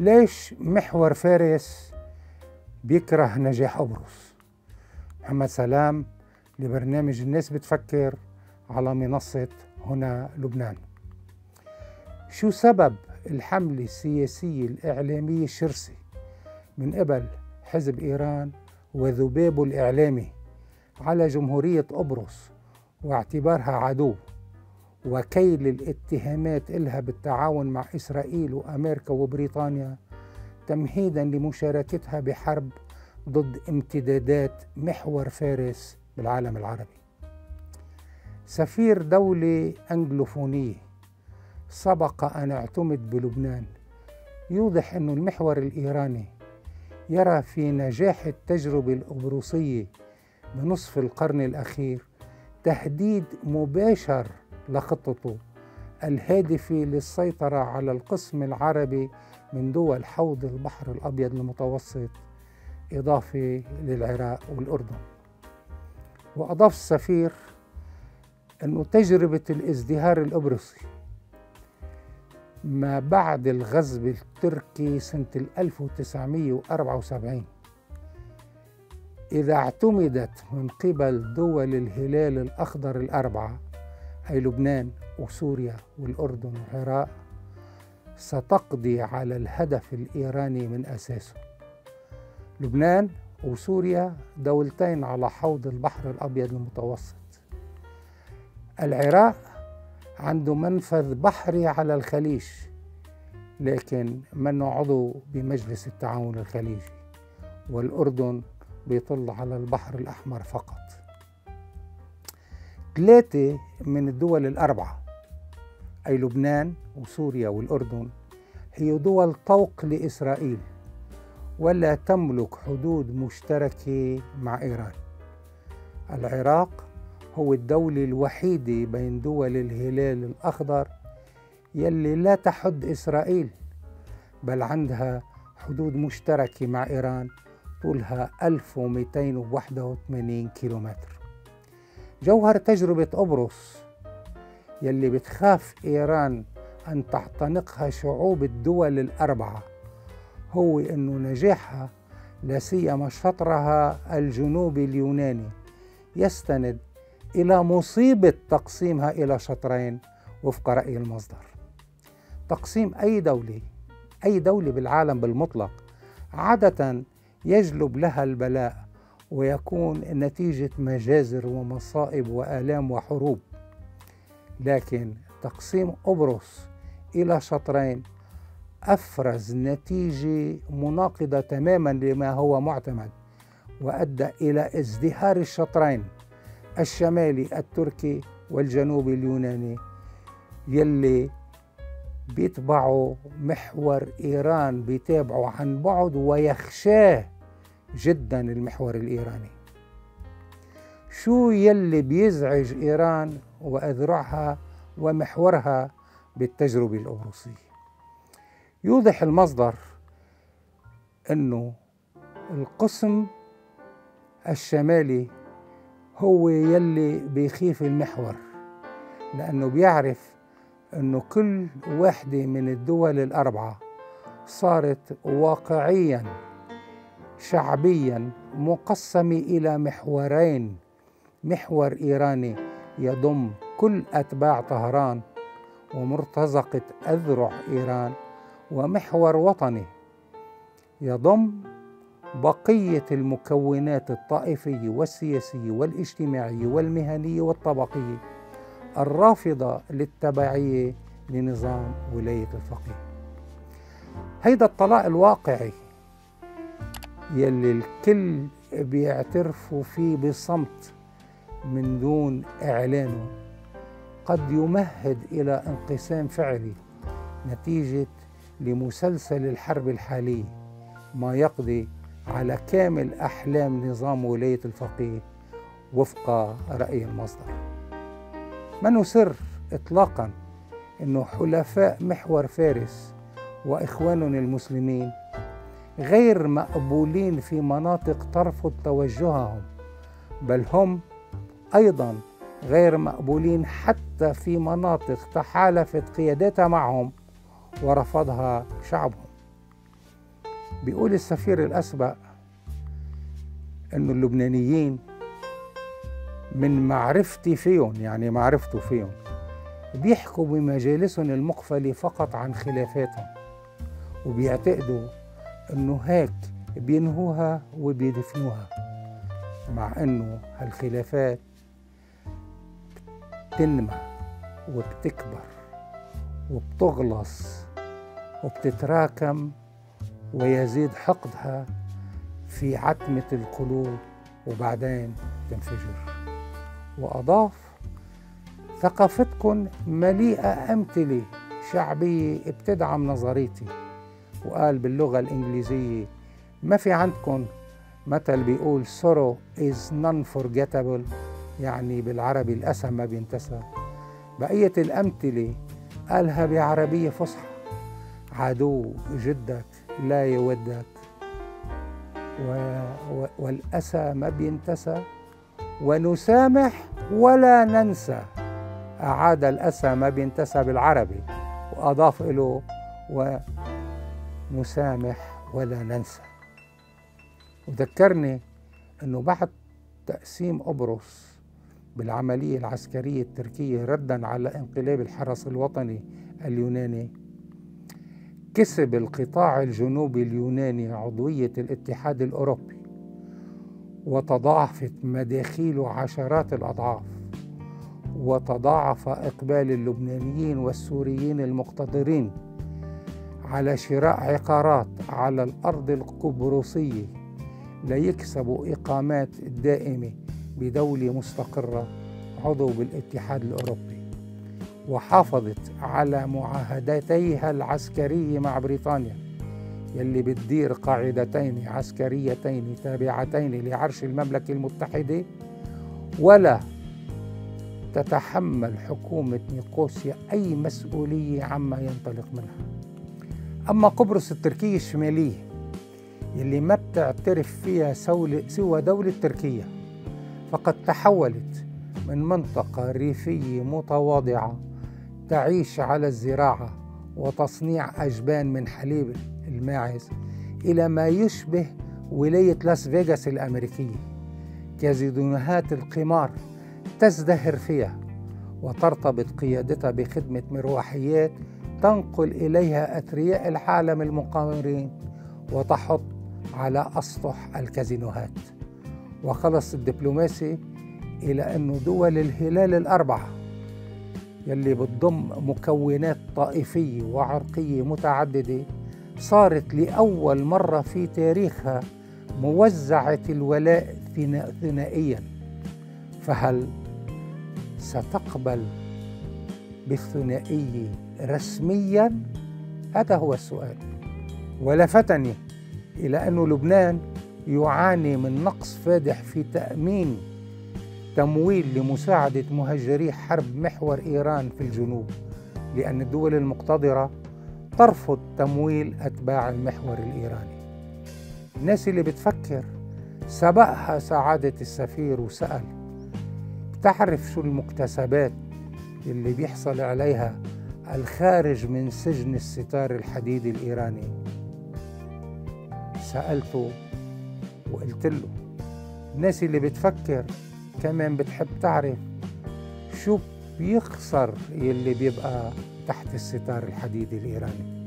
ليش محور فارس بيكره نجاح قبرص محمد سلام لبرنامج الناس بتفكر على منصة هنا لبنان. شو سبب الحملة السياسية الإعلامية الشرسة؟ من قبل حزب إيران وذبابه الإعلامي على جمهورية قبرص واعتبارها عدو. وكيل الاتهامات إلها بالتعاون مع إسرائيل وأمريكا وبريطانيا تمهيدا لمشاركتها بحرب ضد امتدادات محور فارس بالعالم العربي. سفير دولة أنجلوفونية سبق أن اعتمد بلبنان. يوضح أن المحور الإيراني يرى في نجاح التجربة الأبروسية بنصف القرن الأخير تهديد مباشر لخطته الهادفة للسيطرة على القسم العربي من دول حوض البحر الأبيض المتوسط إضافة للعراق والأردن. وأضاف السفير أنه تجربة الازدهار الأبرصي ما بعد الغزو التركي سنة 1974 إذا اعتمدت من قبل دول الهلال الأخضر الأربعة أي لبنان وسوريا والأردن والعراق ستقضي على الهدف الإيراني من أساسه. لبنان وسوريا دولتين على حوض البحر الأبيض المتوسط. العراق عنده منفذ بحري على الخليج لكن منه عضو بمجلس التعاون الخليجي والأردن بيطل على البحر الأحمر فقط. ثلاثة من الدول الأربعة. أي لبنان وسوريا والأردن هي دول طوق لإسرائيل ولا تملك حدود مشتركة مع إيران. العراق هو الدولة الوحيدة بين دول الهلال الأخضر يلي لا تحد إسرائيل بل عندها حدود مشتركة مع إيران طولها 1281 كيلومتر. جوهر تجربة قبرص يلي بتخاف إيران أن تعتنقها شعوب الدول الأربعة هو أنه نجاحها لا سيما شطرها الجنوبي اليوناني يستند إلى مصيبة تقسيمها إلى شطرين وفق رأي المصدر. تقسيم أي دولة أي دولة بالعالم بالمطلق عادة يجلب لها البلاء ويكون نتيجة مجازر ومصائب وآلام وحروب. لكن تقسيم قبرص إلى شطرين أفرز نتيجة مناقضة تماما لما هو معتمد وأدى إلى ازدهار الشطرين الشمالي التركي والجنوبي اليوناني يلي بيتبعوا محور إيران بيتابعوا عن بعد ويخشاه جدا المحور الإيراني. شو يلي بيزعج إيران وأذرعها ومحورها بالتجربة الأوروسية يوضح المصدر أنه القسم الشمالي هو يلي بيخيف المحور لأنه بيعرف أنه كل واحدة من الدول الأربعة صارت واقعيا شعبيا مقسمة إلى محورين. محور إيراني يضم كل أتباع طهران ومرتزقة أذرع إيران ومحور وطني. يضم بقية المكونات الطائفية والسياسية والاجتماعية والمهنية والطبقية الرافضة للتبعية لنظام ولاية الفقيه. هيدا الطلاق الواقعي يلي الكل بيعترفوا فيه بصمت من دون إعلانه قد يمهد إلى انقسام فعلي نتيجة لمسلسل الحرب الحالية ما يقضي على كامل أحلام نظام ولاية الفقيه وفق رأي المصدر. ما سر إطلاقا أنه حلفاء محور فارس وإخواننا المسلمين غير مقبولين في مناطق ترفض توجههم بل هم أيضا غير مقبولين حتى في مناطق تحالفت قيادتها معهم ورفضها شعبهم. بيقول السفير الأسبق إنه اللبنانيين من معرفتي فيهم يعني معرفته فيهم بيحكوا بمجالسهم المقفلة فقط عن خلافاتهم وبيعتقدوا هيك بينهوها وبيدفنوها مع إنه هالخلافات بتنمى وبتكبر وبتغلص وبتتراكم ويزيد حقدها في عتمة القلوب وبعدين تنفجر. وأضاف ثقافتكم مليئة أمثلة شعبية بتدعم نظريتي وقال باللغة الإنجليزية ما في عندكم مثل بيقول sorrow is non-forgettable يعني بالعربي الأسى ما بينتسى. بقية الأمثلة قالها بعربية فصحى عدو جدك لا يودك و... و... والأسى ما بينتسى ونسامح ولا ننسى أعاد الأسى ما بينتسى بالعربي وأضاف له ونسامح ولا ننسى. وذكرني أنه بعد تقسيم قبرص بالعملية العسكرية التركية ردا على انقلاب الحرس الوطني اليوناني كسب القطاع الجنوبي اليوناني عضوية الاتحاد الأوروبي وتضاعفت مداخيله عشرات الأضعاف وتضاعف إقبال اللبنانيين والسوريين المقتدرين على شراء عقارات على الأرض القبرصية. ليكسبوا إقامات دائمة بدولة مستقرة عضو بالاتحاد الأوروبي. وحافظت على معاهدتيها العسكرية مع بريطانيا يلي بتدير قاعدتين عسكريتين تابعتين لعرش المملكة المتحدة. ولا تتحمل حكومة نيقوسيا أي مسؤولية عما ينطلق منها. أما قبرص التركية الشمالية يلي ما بتعترف فيها سوى دولة تركيا فقد تحولت من منطقة ريفية متواضعة تعيش على الزراعة وتصنيع أجبان من حليب الماعز إلى ما يشبه ولاية لاس فيغاس الأمريكية. كازينوهات القمار تزدهر فيها وترتبط قيادتها بخدمة مروحيات تنقل إليها أثرياء العالم المقامرين وتحط على أسطح الكازينوهات. وخلص الدبلوماسي إلى أن دول الهلال الأربعة يلي بتضم مكونات طائفية وعرقية متعددة صارت لأول مرة في تاريخها موزعة الولاء ثنائيا. فهل ستقبل بالثنائية رسميا هذا هو السؤال. ولفتني إلى أن لبنان يعاني من نقص فادح في تأمين تمويل لمساعدة مهجري حرب محور إيران في الجنوب لأن الدول المقتدرة ترفض تمويل أتباع المحور الإيراني. الناس اللي بتفكر سبقها سعادة السفير وسأل بتعرف شو المكتسبات اللي بيحصل عليها الخارج من سجن الستار الحديدي الإيراني. سألته وقلت له الناس اللي بتفكر كمان بتحب تعرف شو بيخسر يلي بيبقى تحت الستار الحديدي الإيراني؟